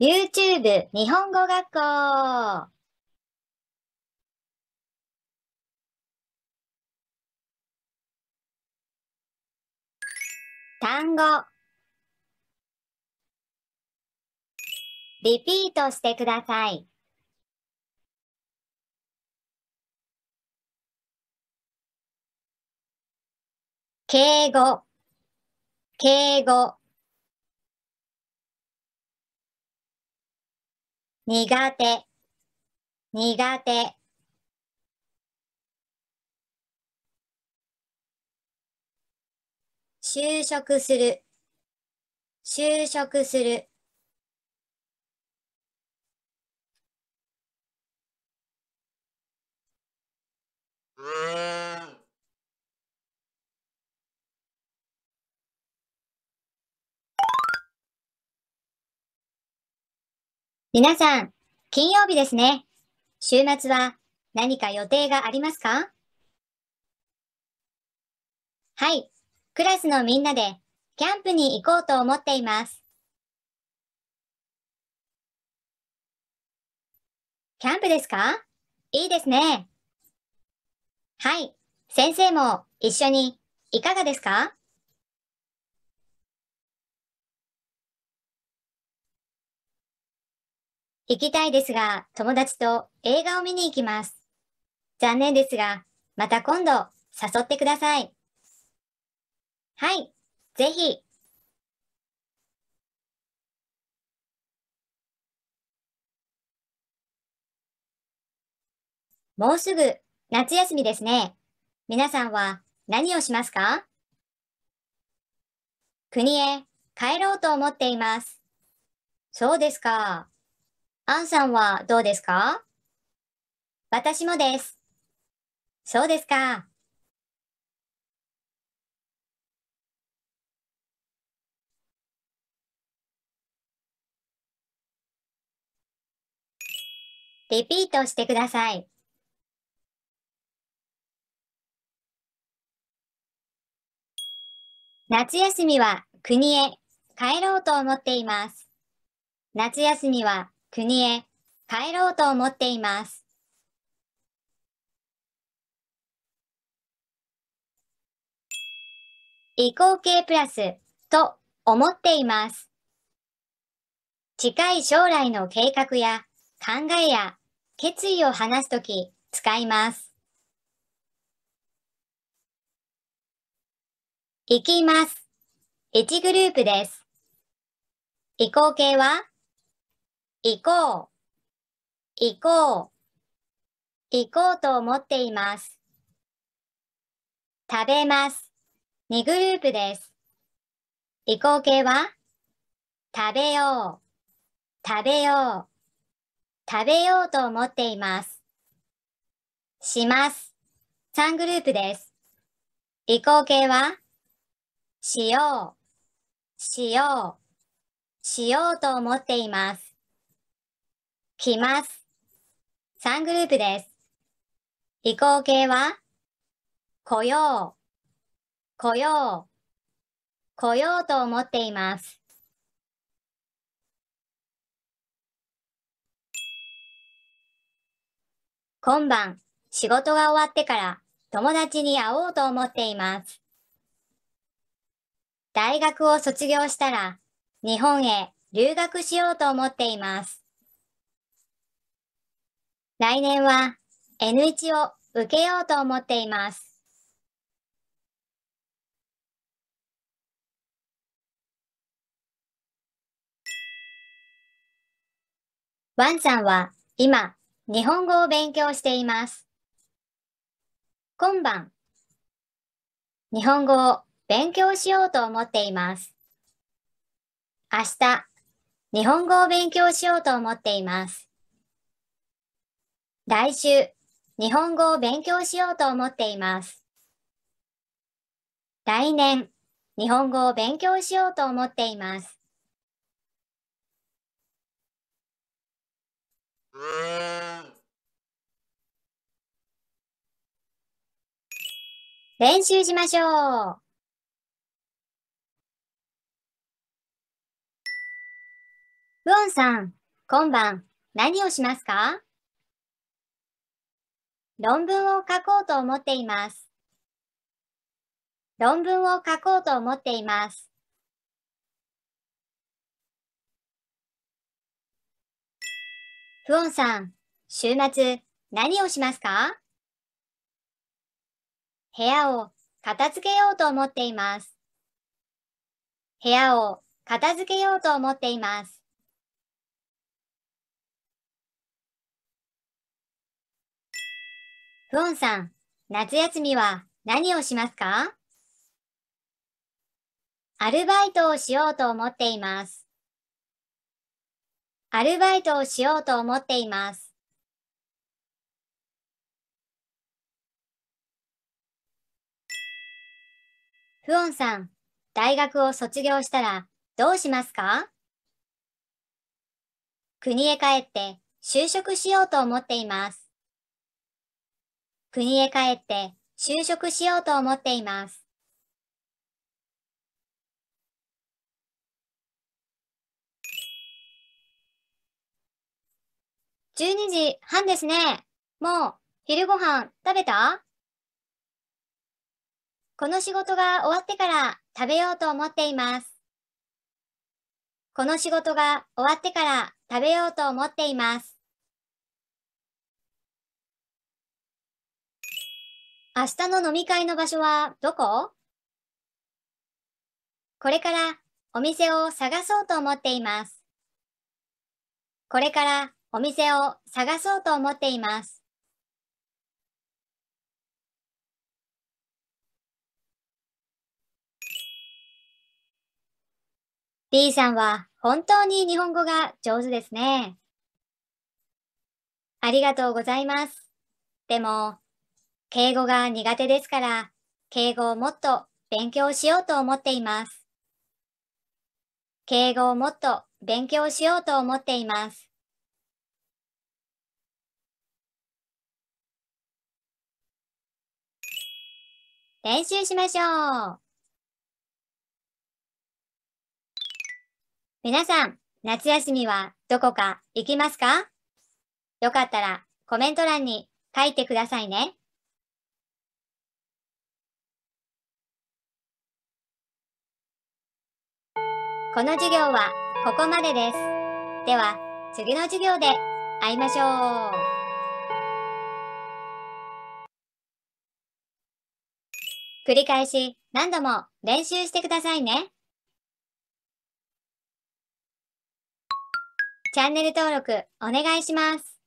YouTube 日本語学校単語リピートしてください。敬語、敬語。苦手、苦手。就職する、就職する。皆さん、金曜日ですね。週末は何か予定がありますか？はい、クラスのみんなでキャンプに行こうと思っています。キャンプですか？いいですね。はい、先生も一緒にいかがですか？行きたいですが、友達と映画を見に行きます。残念ですが、また今度誘ってください。はい、ぜひ。もうすぐ夏休みですね。皆さんは何をしますか？国へ帰ろうと思っています。そうですか。アンさんはどうですか？私もです。そうですか。リピートしてください。夏休みは国へ帰ろうと思っています。夏休みは国へ帰ろうと思っています。移行形プラスと思っています。近い将来の計画や考えや決意を話すとき使います。行きます。1グループです。移行形は行こう、行こう、行こうと思っています。食べます。2グループです。移行形は？食べよう、食べよう、食べようと思っています。します。3グループです。移行形は？しよう、しよう、しようと思っています。来ます。3グループです。移行形は、来よう、来よう、来ようと思っています。今晩、仕事が終わってから友達に会おうと思っています。大学を卒業したら日本へ留学しようと思っています。来年は N1 を受けようと思っています。ワンさんは今、日本語を勉強しています。今晩、日本語を勉強しようと思っています。明日、日本語を勉強しようと思っています。来週、日本語を勉強しようと思っています。来年、日本語を勉強しようと思っています。練習しましょう。ウオンさん、今晩何をしますか？論文を書こうと思っています。論文を書こうと思っています。フオンさん、週末何をしますか？部屋を片付けようと思っています。部屋を片付けようと思っています。フオンさん、夏休みは何をしますか？アルバイトをしようと思っています。アルバイトをしようと思っています。フオンさん、大学を卒業したらどうしますか？国へ帰って就職しようと思っています。国へ帰って就職しようと思っています。12時半ですね。もう昼ご飯食べた？この仕事が終わってから食べようと思っています。この仕事が終わってから食べようと思っています。明日の飲み会の場所はどこ？これからお店を探そうと思っています。これからお店を探そうと思っています。B さんは本当に日本語が上手ですね。ありがとうございます。でも、敬語が苦手ですから、敬語をもっと勉強しようと思っています。敬語をもっと勉強しようと思っています。練習しましょう。皆さん、夏休みはどこか行きますか？よかったらコメント欄に書いてくださいね。この授業はここまでです。では、次の授業で会いましょう。繰り返し何度も練習してくださいね。チャンネル登録お願いします。